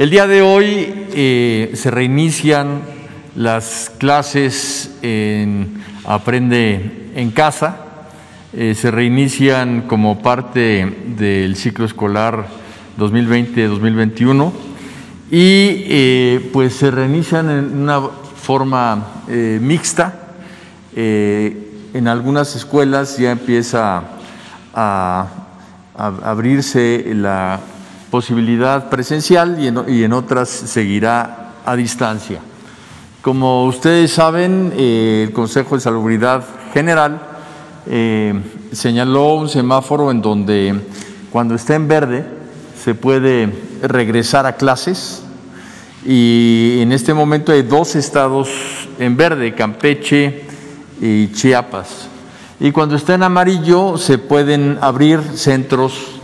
El día de hoy eh, se reinician las clases en Aprende en Casa, eh, se reinician como parte del ciclo escolar 2020-2021 y eh, pues se reinician en una forma mixta. en algunas escuelas ya empieza a abrirse la posibilidad presencial y en, otras seguirá a distancia. Como ustedes saben, eh, el Consejo de Salubridad General eh, señaló un semáforo en donde cuando esté en verde se puede regresar a clases y en este momento hay dos estados en verde, Campeche y Chiapas. Y cuando está en amarillo se pueden abrir centros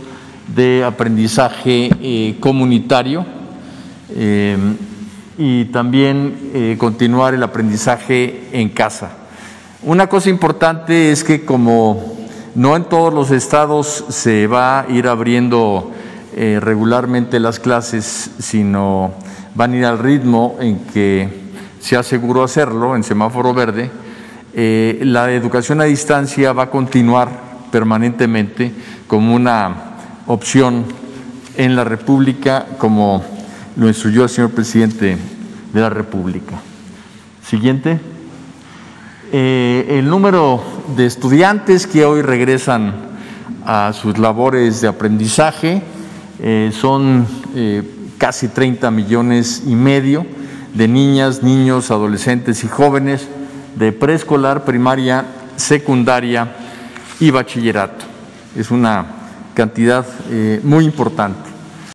de aprendizaje eh, comunitario eh, y también eh, continuar el aprendizaje en casa. Una cosa importante es que como no en todos los estados se va a ir abriendo regularmente las clases, sino van a ir al ritmo en que se aseguró hacerlo en semáforo verde, la educación a distancia va a continuar permanentemente como una opción en la República, como lo instruyó el señor presidente de la República. Siguiente. Eh, el número de estudiantes que hoy regresan a sus labores de aprendizaje eh, son eh, casi 30 millones y medio de niñas, niños, adolescentes y jóvenes de preescolar, primaria, secundaria y bachillerato. Es una cantidad eh, muy importante.